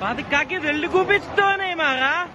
Warte, Kacke, will du gut bist, Neymar,